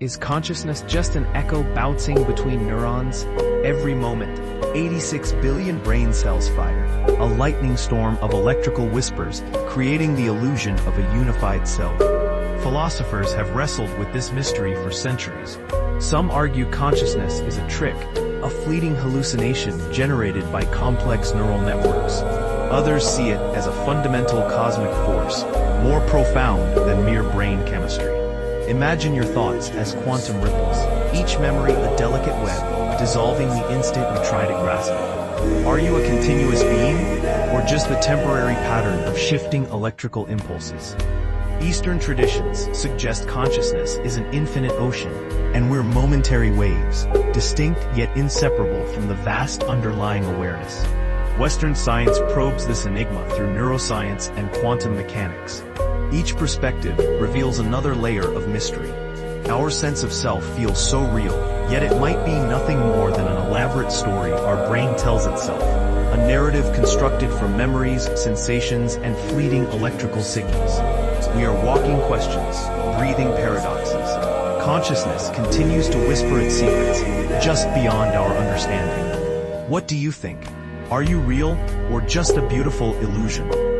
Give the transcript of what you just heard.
Is consciousness just an echo bouncing between neurons? Every moment, 86 billion brain cells fire, a lightning storm of electrical whispers, creating the illusion of a unified self. Philosophers have wrestled with this mystery for centuries. Some argue consciousness is a trick, a fleeting hallucination generated by complex neural networks. Others see it as a fundamental cosmic force, more profound than mere brain chemistry. Imagine your thoughts as quantum ripples, each memory a delicate web, dissolving the instant you try to grasp it. Are you a continuous being, or just the temporary pattern of shifting electrical impulses? Eastern traditions suggest consciousness is an infinite ocean, and we're momentary waves, distinct yet inseparable from the vast underlying awareness. Western science probes this enigma through neuroscience and quantum mechanics, each perspective reveals another layer of mystery. Our sense of self feels so real, yet it might be nothing more than an elaborate story our brain tells itself. A narrative constructed from memories, sensations, and fleeting electrical signals. We are walking questions, breathing paradoxes. Consciousness continues to whisper its secrets, just beyond our understanding. What do you think? Are you real, or just a beautiful illusion?